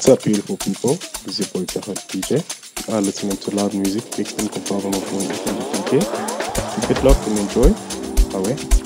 What's up, beautiful people? This is your boy Jahad DJ. You uh, are listening to LoudMusiQ mixed on my phone FM Keep it and enjoy. Away.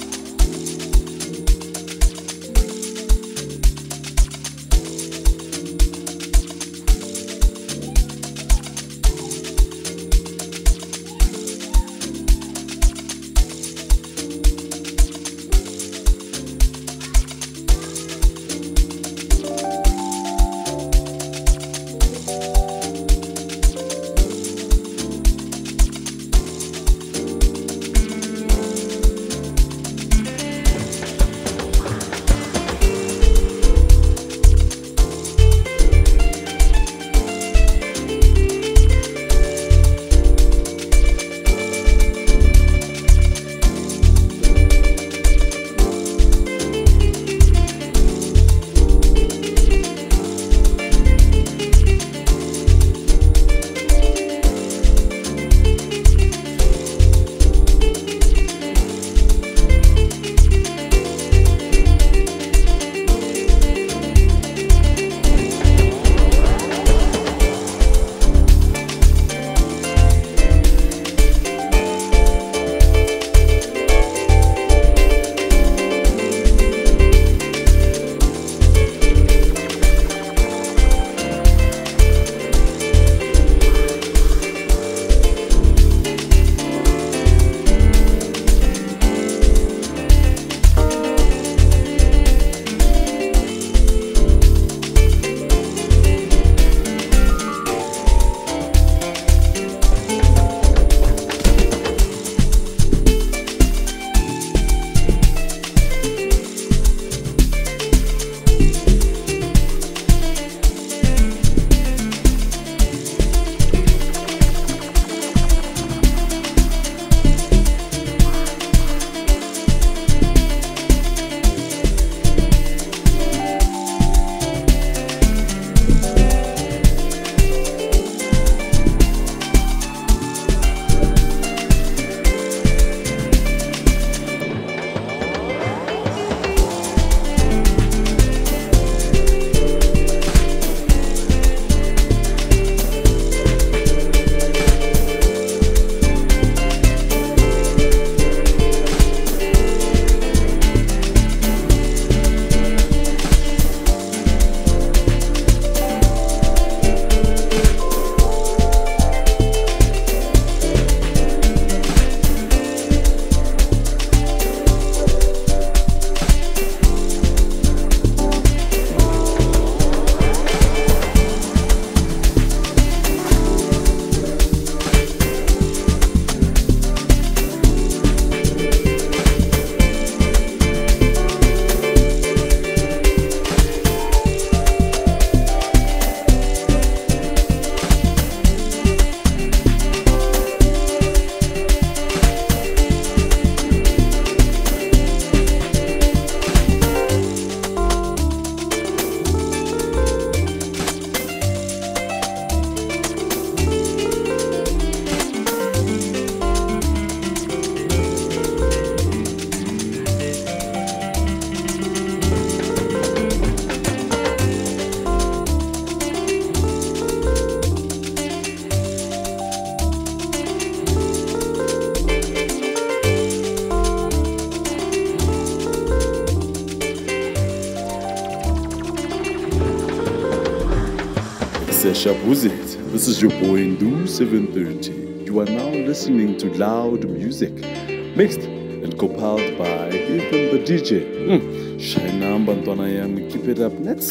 Shabuzit. This is your boy Ndu 730. You are now listening to LoudMusiQ, mixed and compiled by Ethan TheeDJ. Mm. Shine Bantwana Yam, keep it up, let's.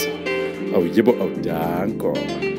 Oh, yebo, oh, danko.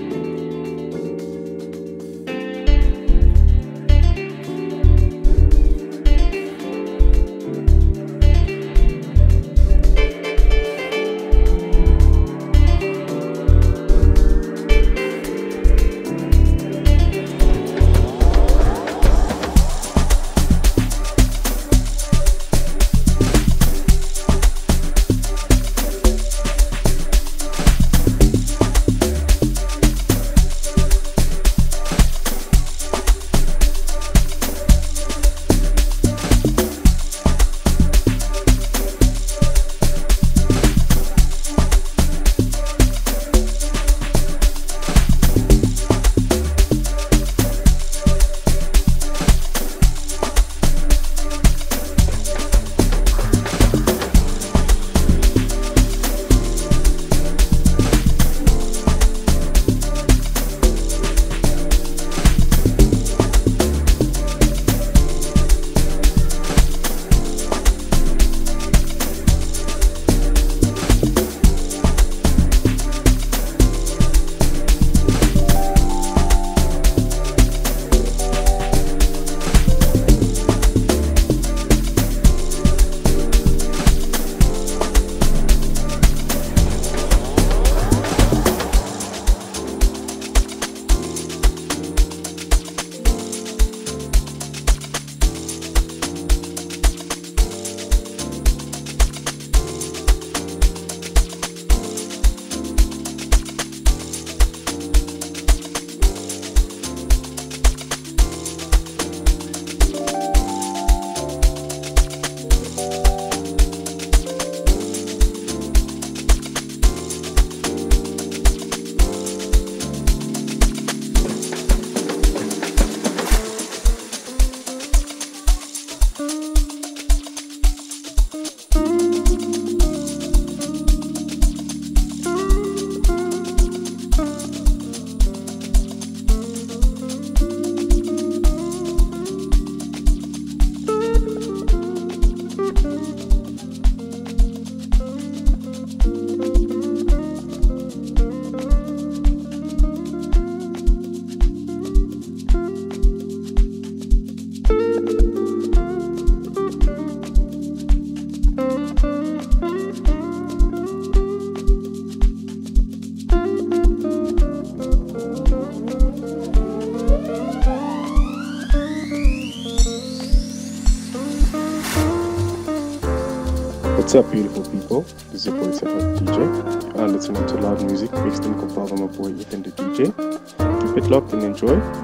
What's up, beautiful people? This is your boy Sefat DJ. You are listening to LoudMusiQ mixed compiled by my boy Ethan TheeDJ. Keep it locked and enjoy.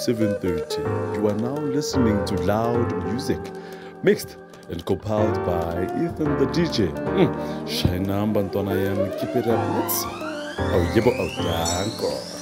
730. You are now listening to loud music, mixed and compiled by Ethan TheeDJ. Mm. Shainam Bantwana Yam, keep it up. Let's. Oh, yebo, oh, danko.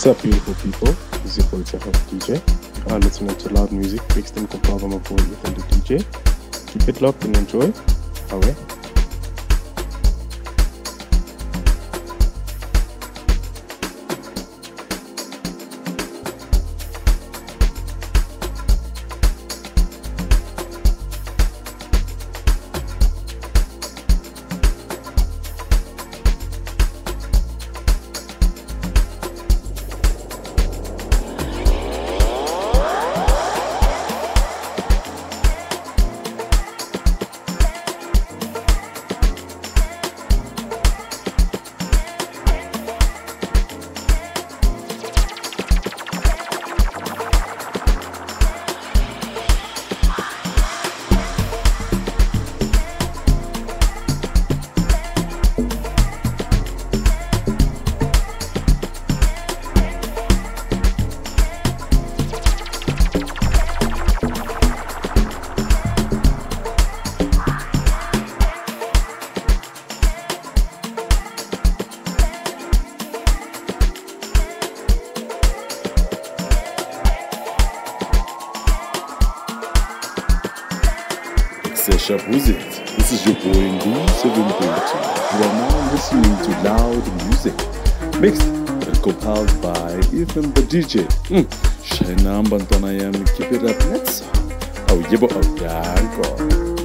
What's up, beautiful people? This is your boy Tahab DJ. You are listening to LoudMusiQ mixed compiled by my boy Ethan TheeDJ. Keep it locked and enjoy. Away. Sesha Buzit. This is your boy Ndu 730. You are now listening to loud music mixed and compiled by even the DJ. Mm. Shine yami, keep it up. Let's Aw yebo awudanko.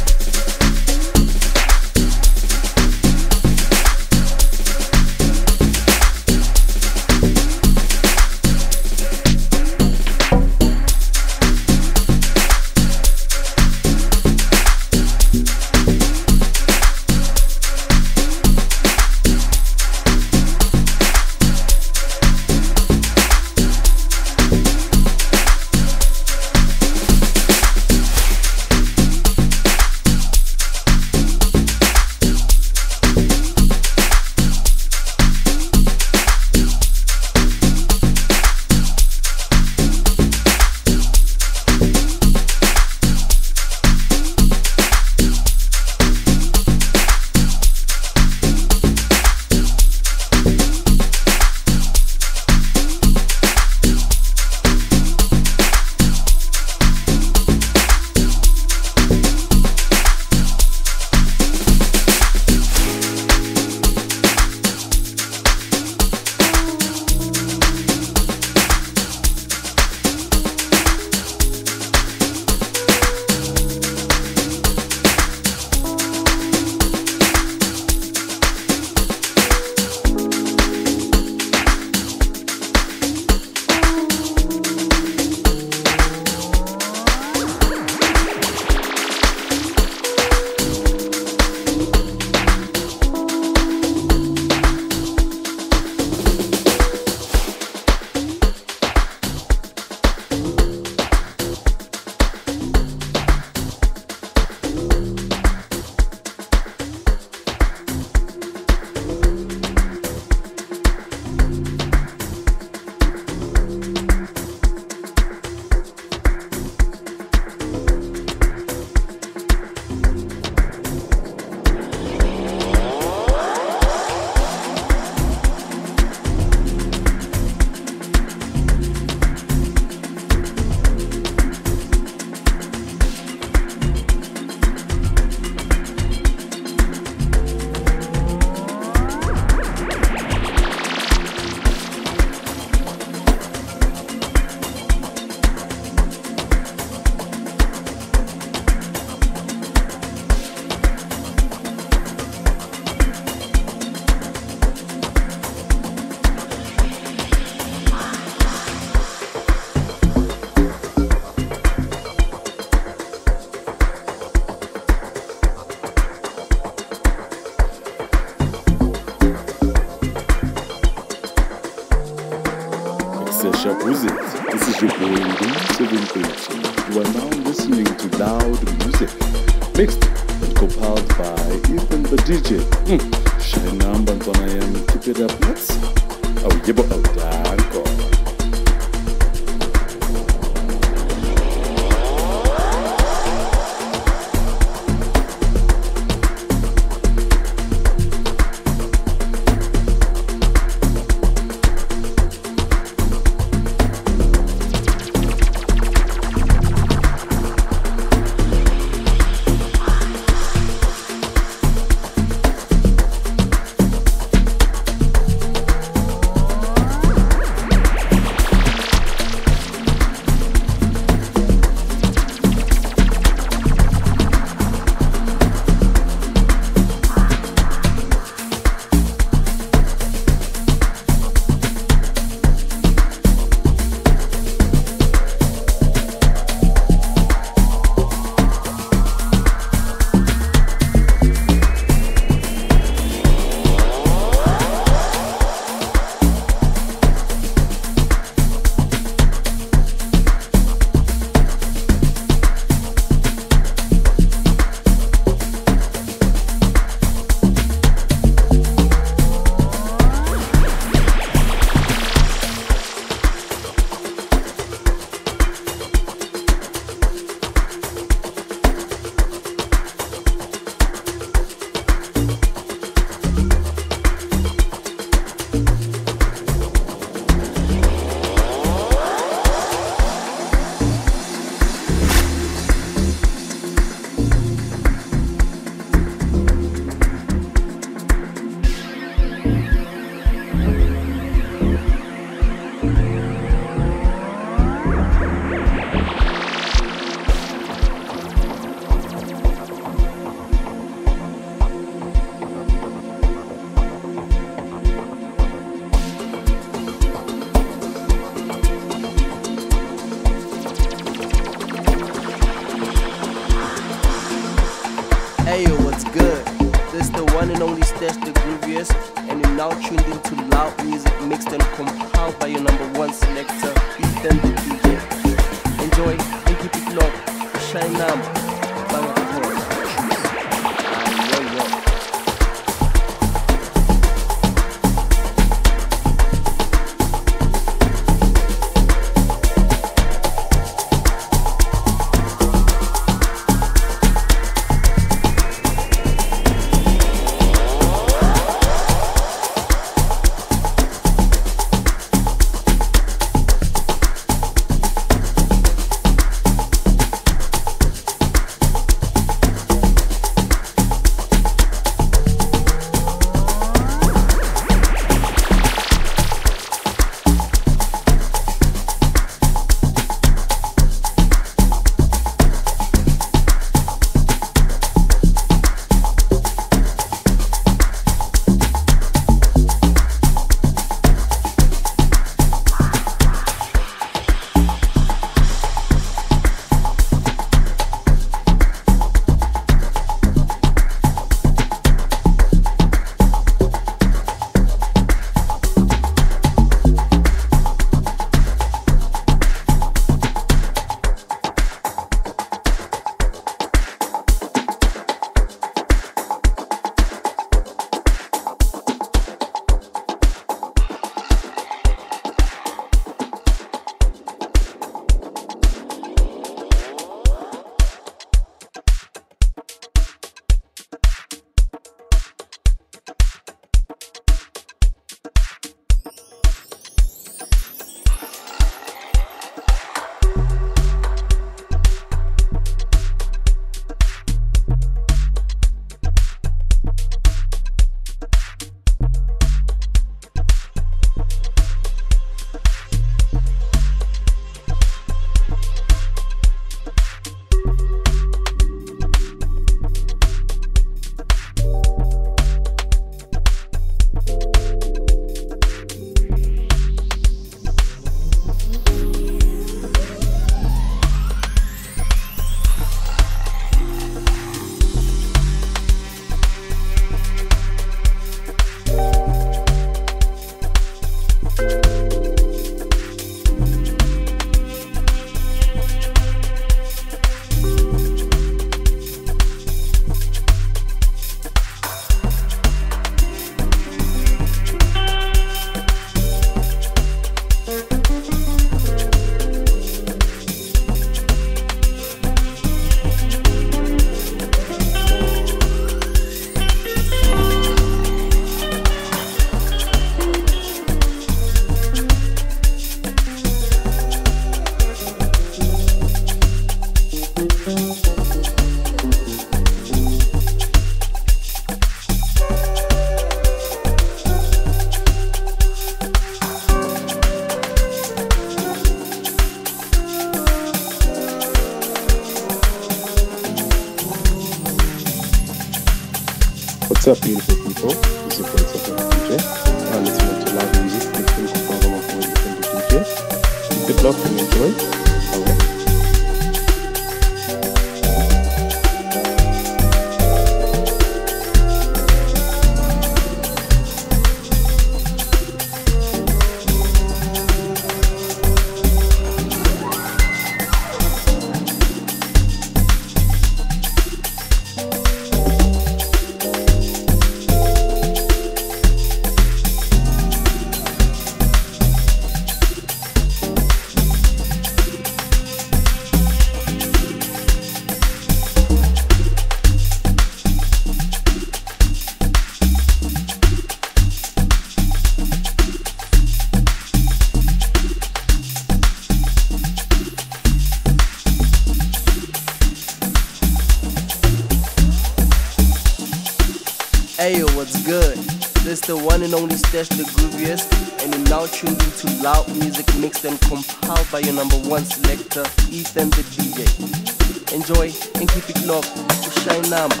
Enjoy and keep it locked to Shine Number.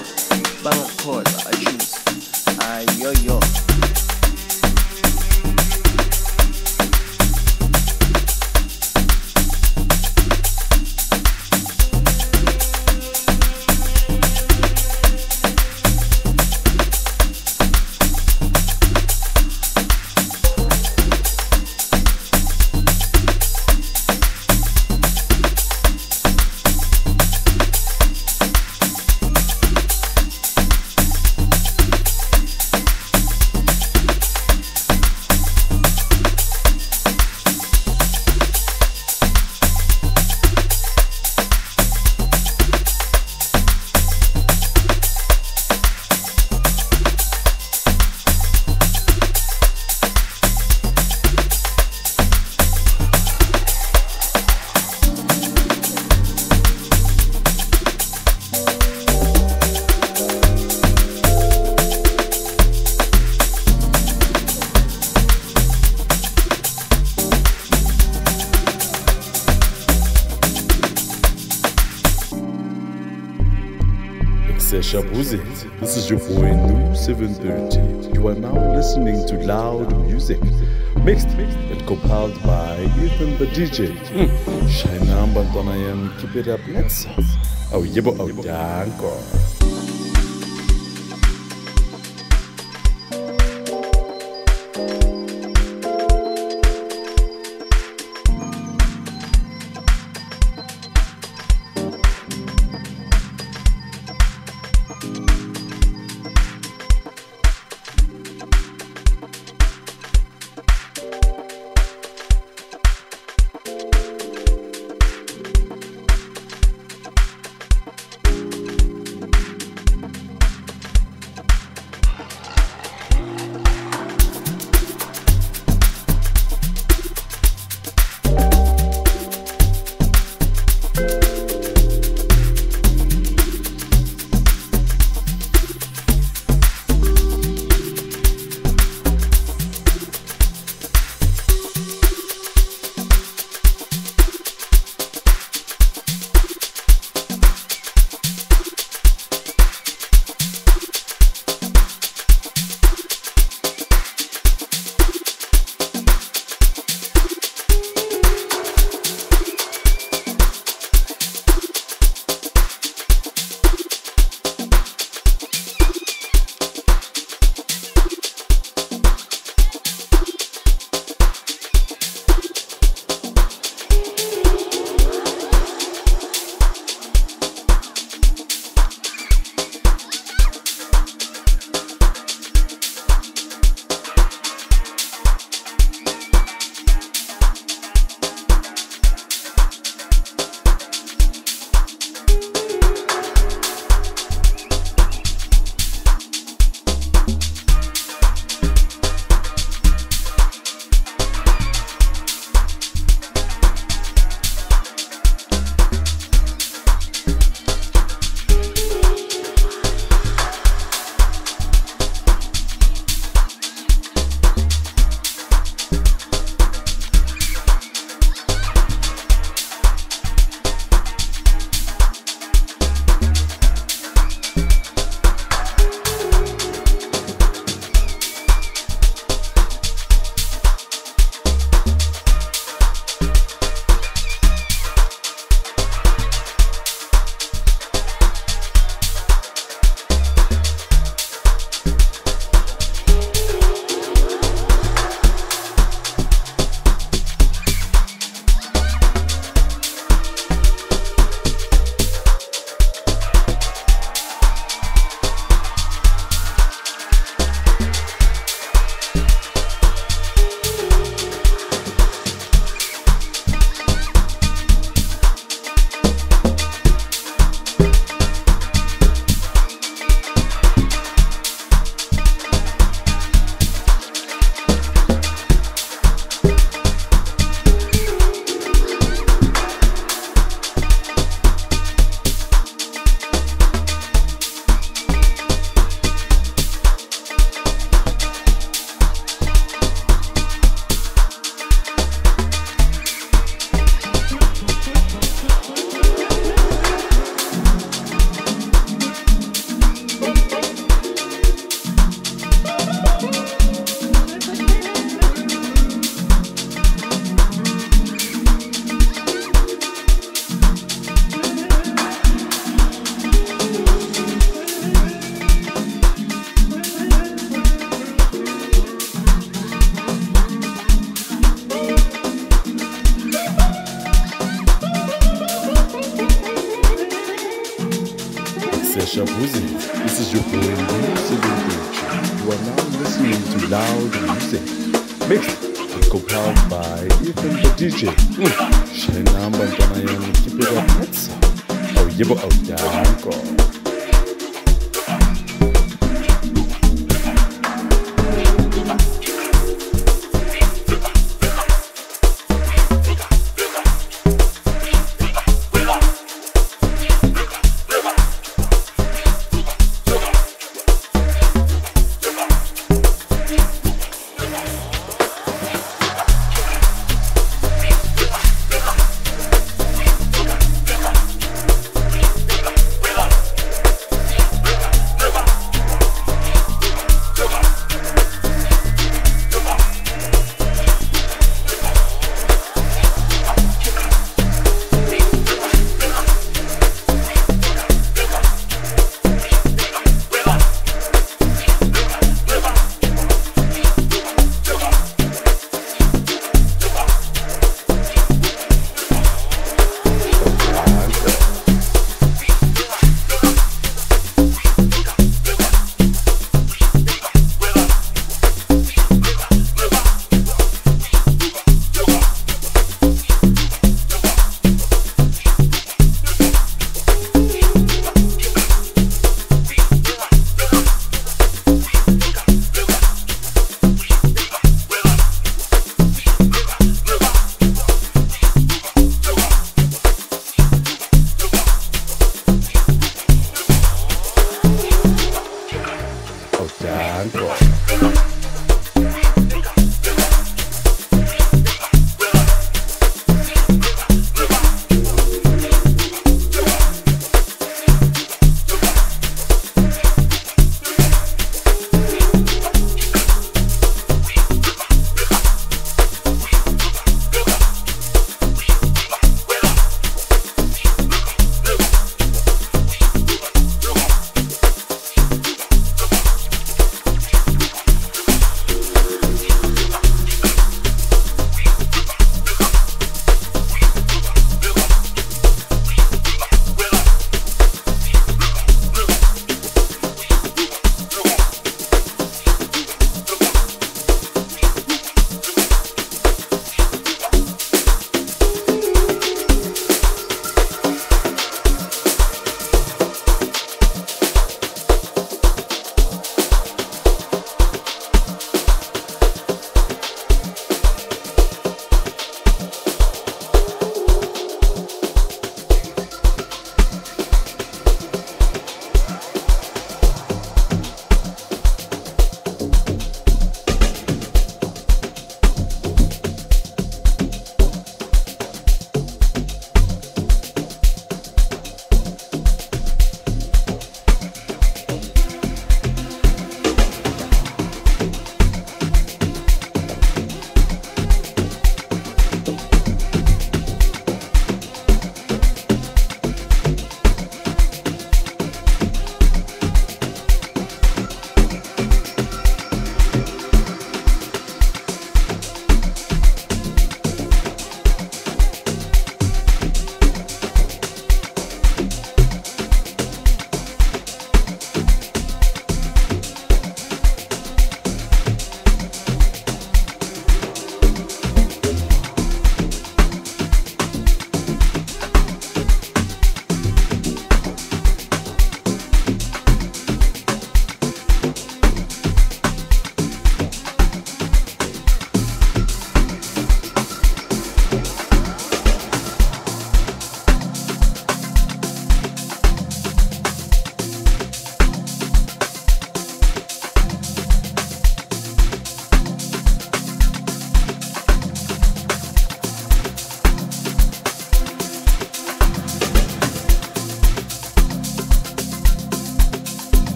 Shabuzi. This is your boy Ndu 730. You are now listening to loud music, mixed and compiled by Ethan TheeDJ. Mm. Shine number Donayan, keep it up, let's. Oh, yebo, oh, Oh, yebo, oh, danko.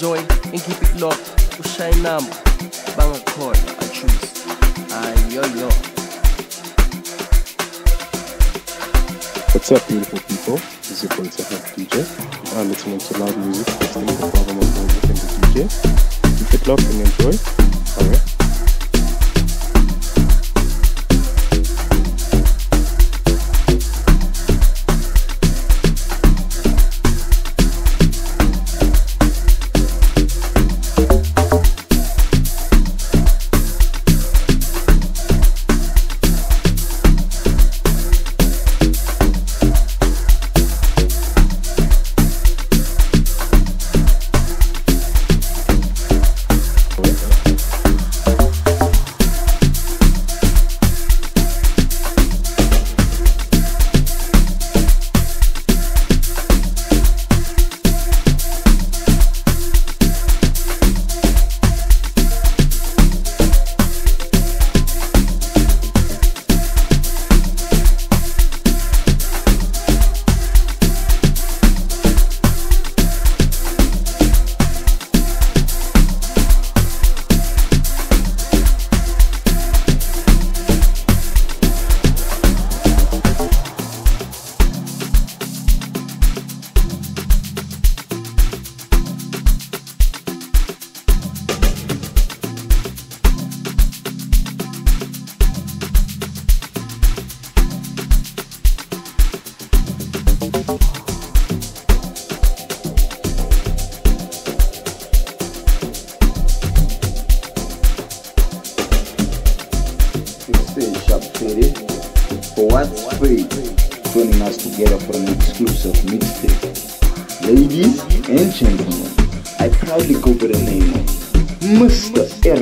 Enjoy and keep it locked. Ushine number, bang a chord, I choose. Ayo, yo. What's up, beautiful people? This is your boy Sahab DJ. Are listening to LoudMusiQ by my boy Ethan the DJ. Keep it locked and enjoy. Alright.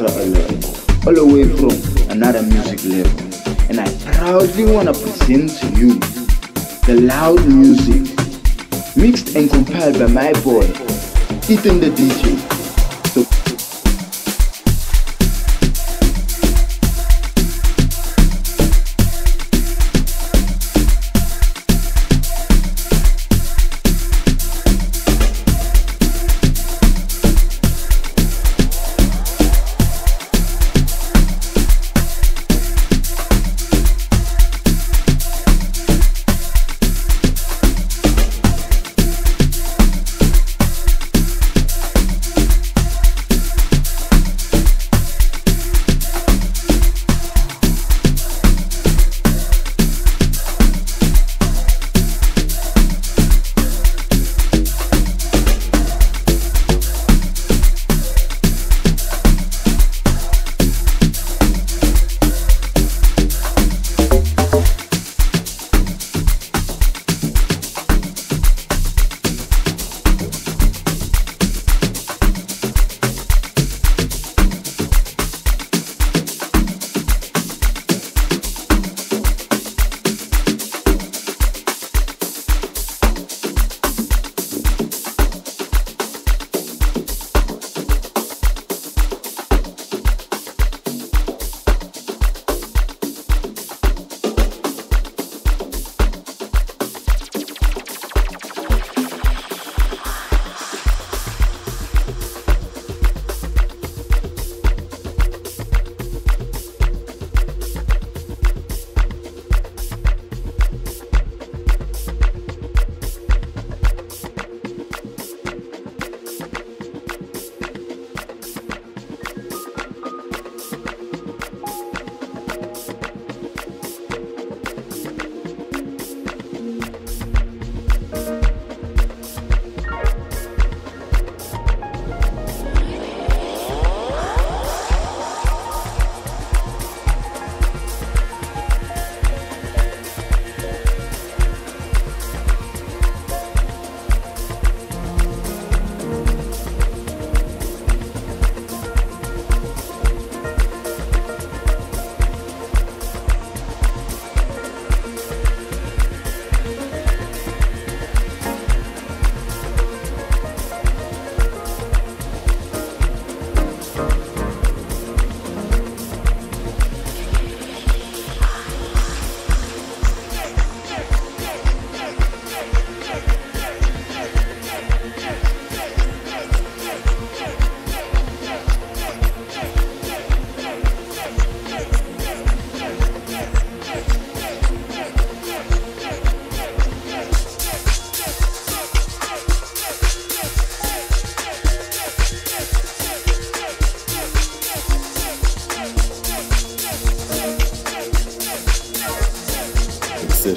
All the way from another music level. And I proudly want to present to you the LoudMusiQ, mixed and compiled by my boy, Ethan TheeDJ.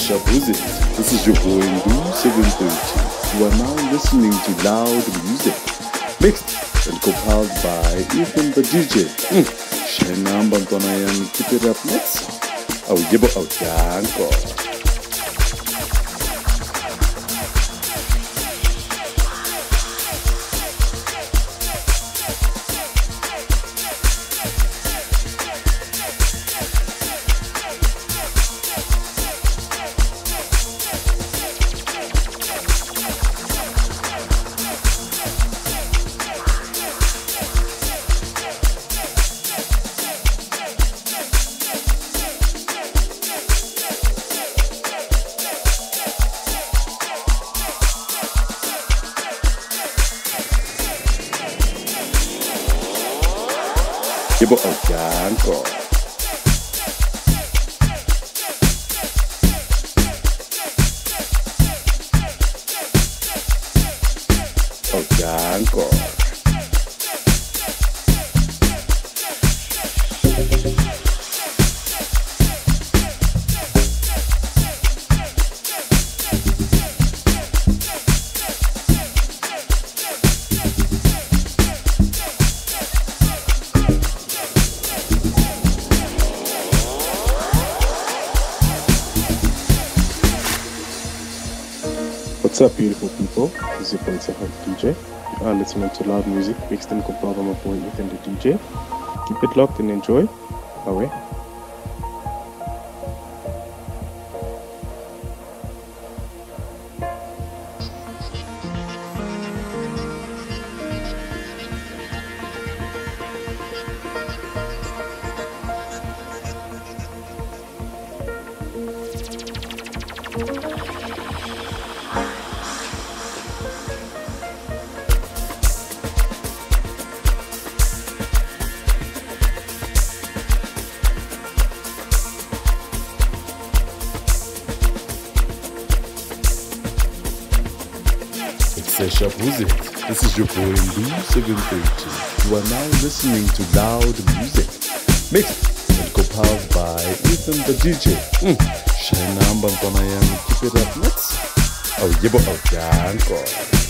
Shabuzi. This is your boy Ndu 730. You are now listening to loud music, mixed and compiled by Ethan the DJ. Mm. Bantonayan, keep it up next. Oh, yebo. Yebo, oh, Listening to LoudMusiQ mixed and compiled by Ethan TheeDJ. Keep it locked and enjoy. Away. Your boy Ndu 730. You are now listening to loud music, mixed and compiled by Ethan TheeDJ. Mm. Bantwana Yam, keep it up next. Oh, yebo, oh, danko.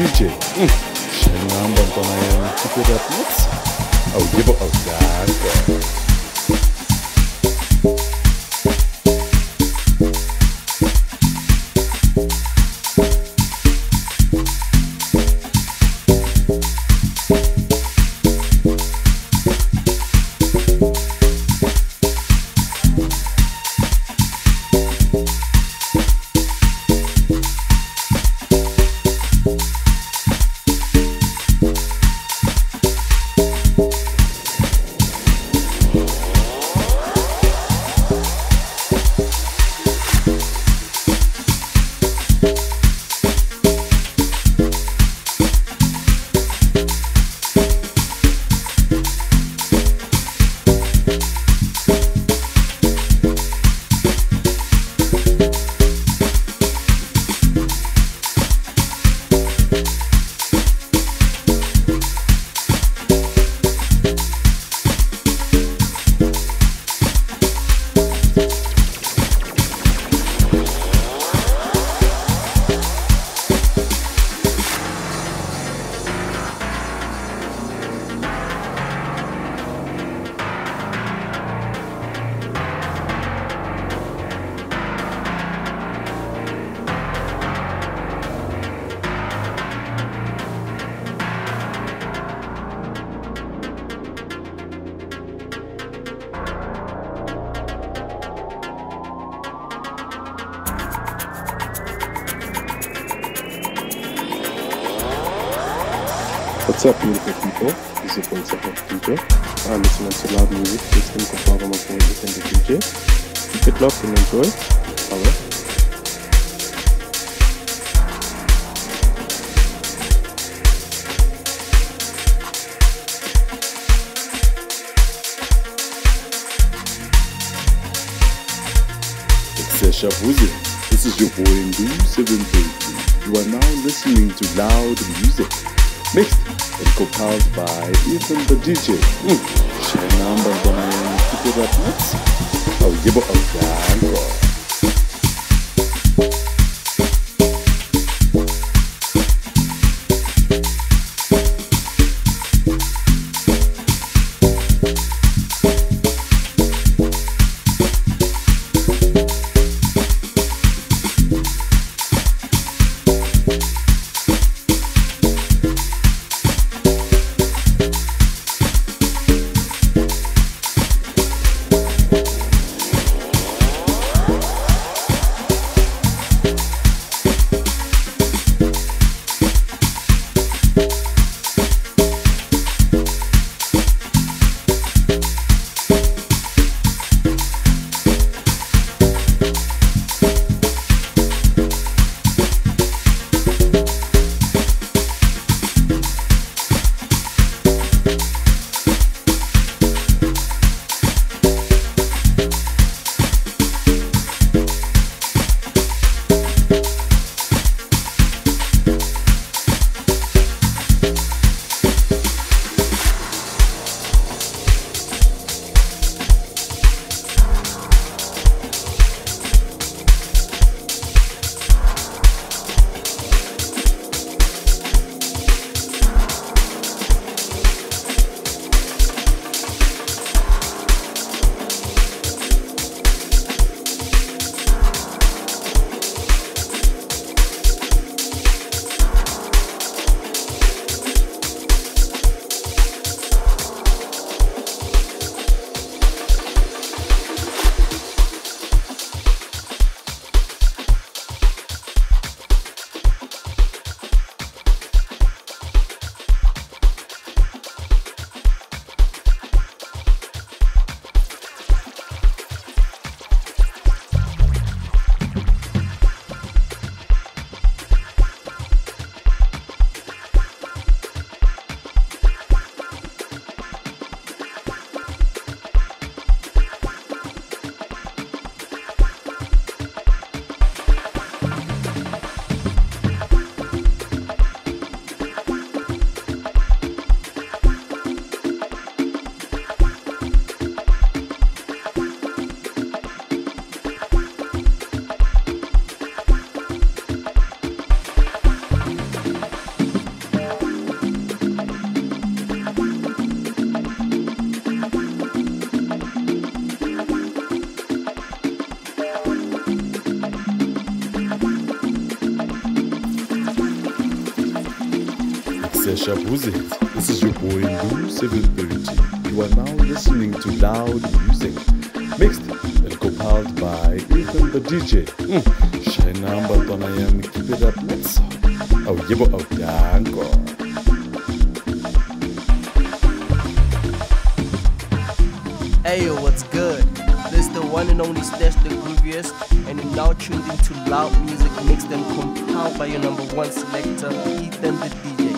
DJ. Mm. Up, beautiful people? This is your Sahab DJ. Listening to LoudMusiQ, listening to and the DJ. And enjoy. This is your boy Ndu 730. You are now listening to loud music. Mixed and compiled by Ethan TheeDJ. Mm. Shanamba Ntwanayana. Keep it up, let's. Oh, give it a This is your boy Ndu 730. You are now listening to loud music, mixed and compiled by Ethan TheeDJ. Mm. Shine Bantwana Yami, keep it up, let's Oh, yebo, oh. Ayo, what's good? This the one and only Stash the Grooviest, and you're now tuned into loud music mixed and compiled by your number one selector, Ethan TheeDJ.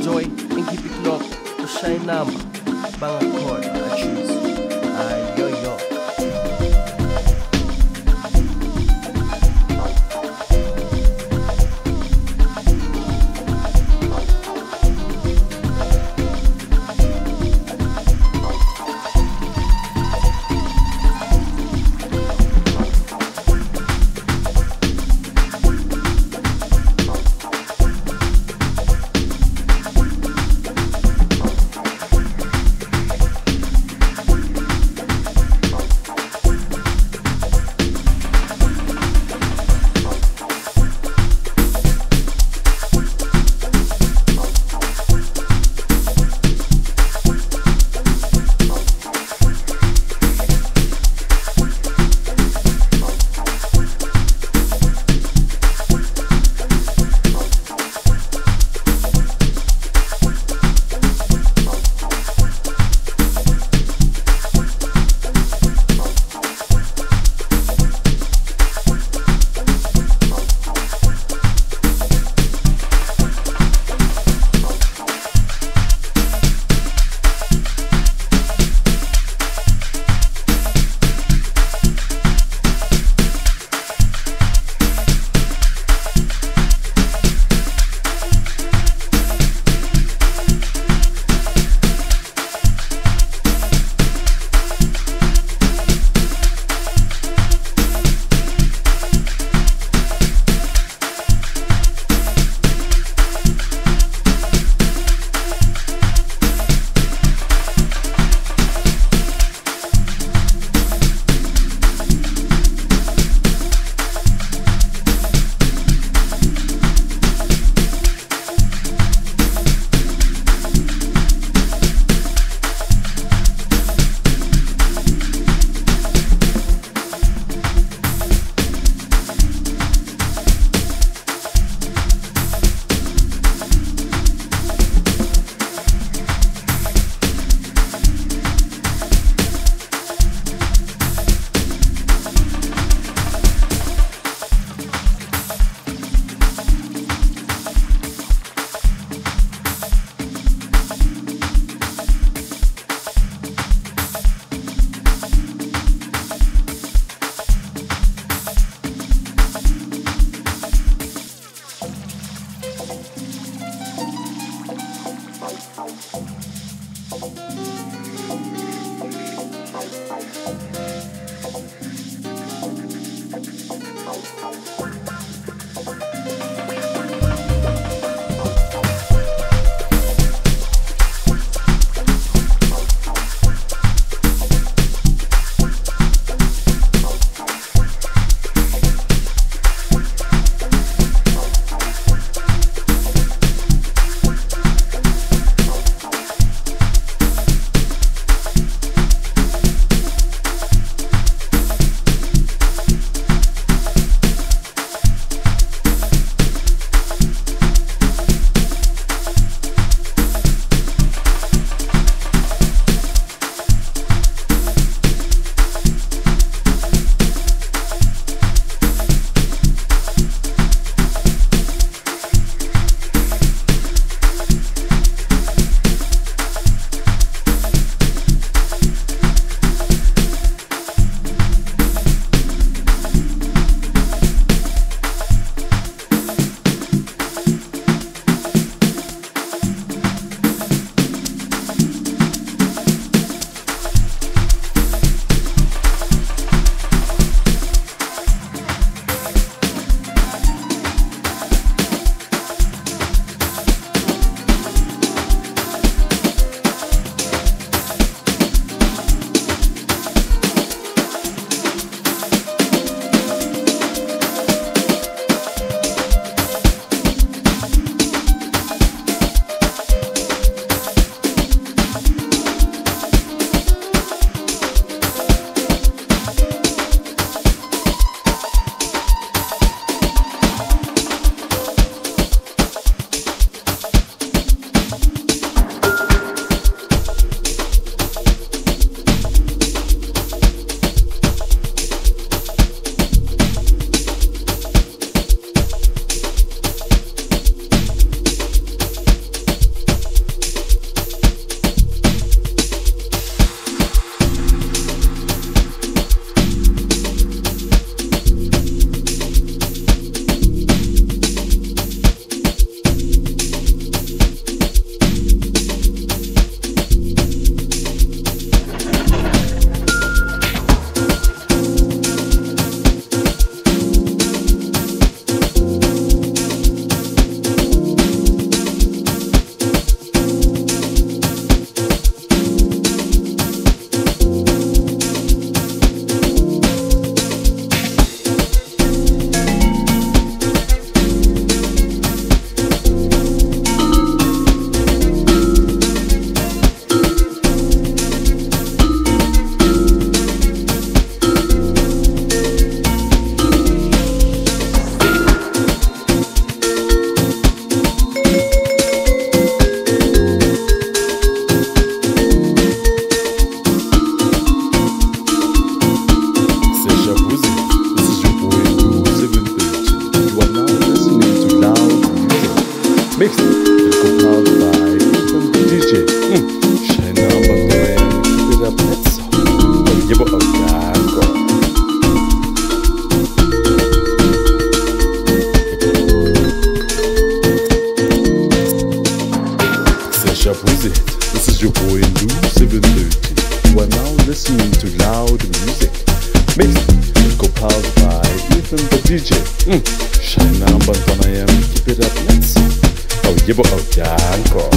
Enjoy and keep it locked. The Shine Number, Bang I choose. Hey, Ethan the DJ. Mm. Shine on, but I am. Keep it up, let's. Oh, yeah, oh, Janko.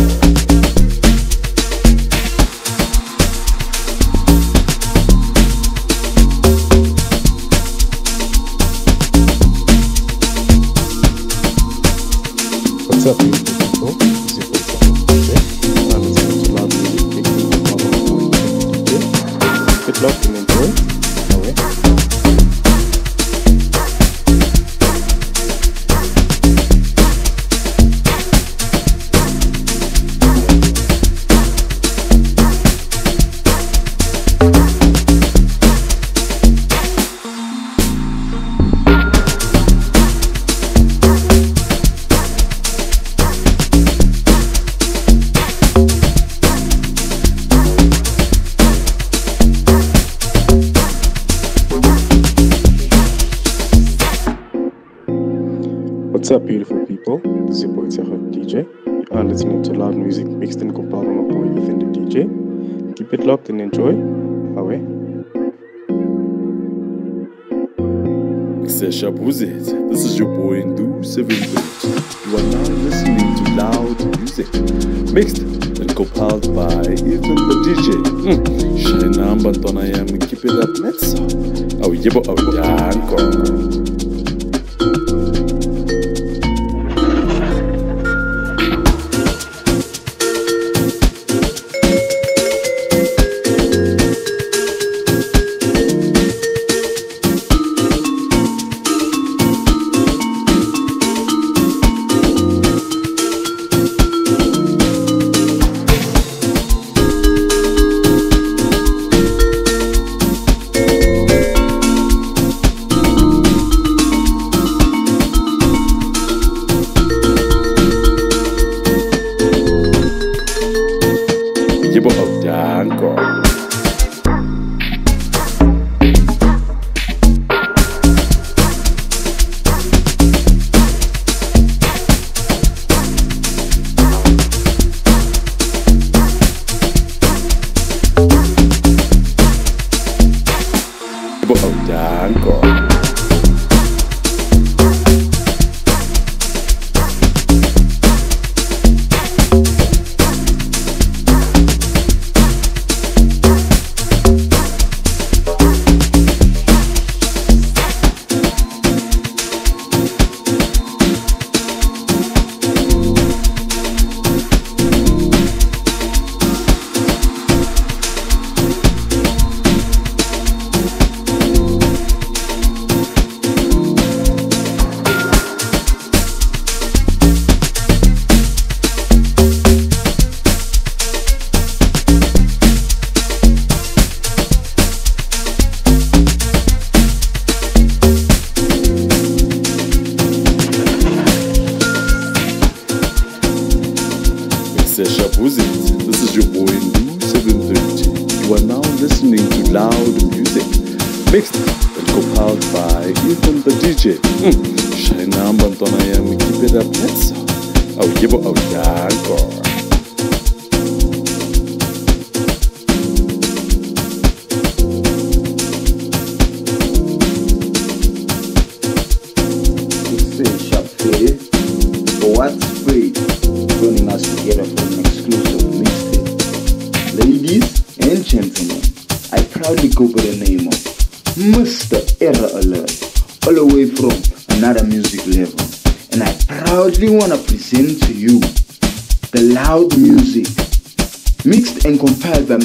What's up, Who's it? This is your boy Ndu78. You are now listening to loud music, mixed and compiled by Ethan TheeDJ. Mm. Shine on, Bantwana Yam, keep it up, let's. Oh, yeah, but oh, yeah,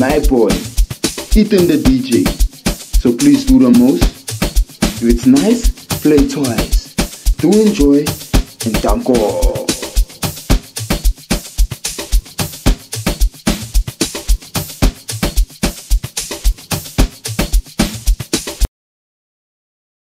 Nightboy, Ethan TheeDJ.